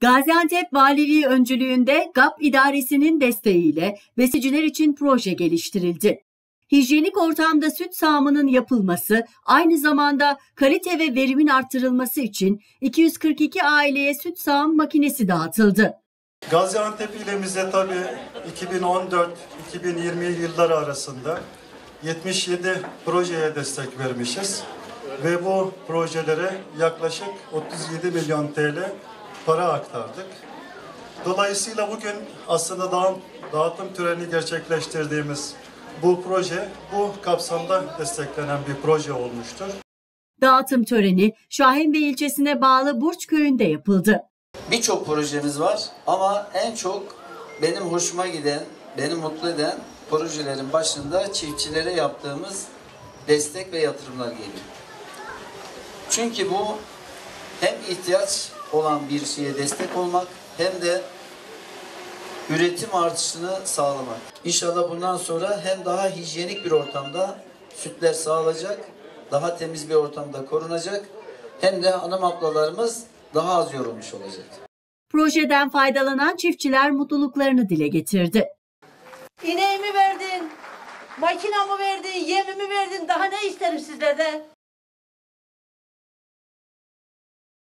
Gaziantep Valiliği öncülüğünde GAP idaresinin desteğiyle besiciler için proje geliştirildi. Hijyenik ortamda süt sağımının yapılması, aynı zamanda kalite ve verimin artırılması için 242 aileye süt sağım makinesi dağıtıldı. Gaziantep ilimizde tabii 2014-2020 yılları arasında 77 projeye destek vermişiz ve bu projelere yaklaşık 37 milyon TL para aktardık. Dolayısıyla bugün aslında dağım, dağıtım töreni gerçekleştirdiğimiz bu proje bu kapsamda desteklenen bir proje olmuştur. Dağıtım töreni Şahinbey ilçesine bağlı Burç köyünde yapıldı. Birçok projemiz var ama en çok benim hoşuma giden, beni mutlu eden projelerin başında çiftçilere yaptığımız destek ve yatırımlar geliyor. Çünkü bu hem ihtiyaç olan bir şeye destek olmak hem de üretim artışını sağlamak. İnşallah bundan sonra hem daha hijyenik bir ortamda sütler sağlanacak, daha temiz bir ortamda korunacak hem de hanım ablalarımız daha az yorulmuş olacak. Projeden faydalanan çiftçiler mutluluklarını dile getirdi. İneğimi verdin, makinamı verdin, yemimi verdin. Daha ne isterim sizlerden?